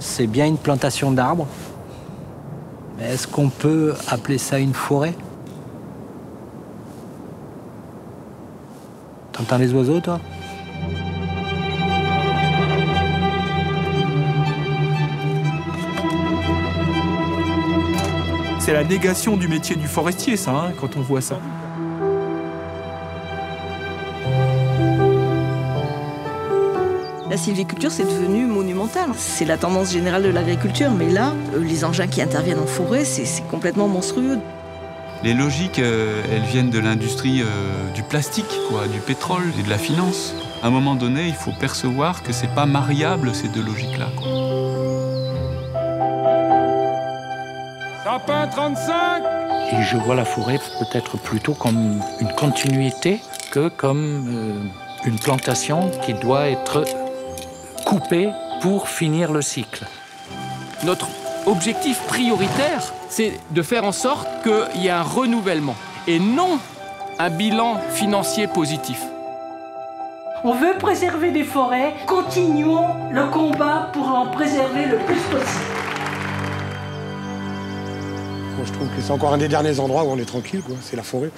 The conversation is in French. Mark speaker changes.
Speaker 1: C'est bien une plantation d'arbres. Mais est-ce qu'on peut appeler ça une forêt? T'entends les oiseaux, toi?
Speaker 2: C'est la négation du métier du forestier, ça, hein, quand on voit ça.
Speaker 3: La sylviculture, c'est devenu monumental. C'est la tendance générale de l'agriculture, mais là, euh, les engins qui interviennent en forêt, c'est complètement monstrueux.
Speaker 4: Les logiques, euh, elles viennent de l'industrie euh, du plastique, quoi, du pétrole et de la finance. À un moment donné, il faut percevoir que c'est pas mariable ces deux logiques-là.
Speaker 5: Sapin 35
Speaker 6: Et je vois la forêt peut-être plutôt comme une continuité que comme une plantation qui doit être coupée pour finir le cycle.
Speaker 7: Notre objectif prioritaire, c'est de faire en sorte qu'il y ait un renouvellement et non un bilan financier positif.
Speaker 8: On veut préserver des forêts, continuons le combat pour en préserver le plus possible.
Speaker 9: Moi, je trouve que c'est encore un des derniers endroits où on est tranquille, c'est la forêt.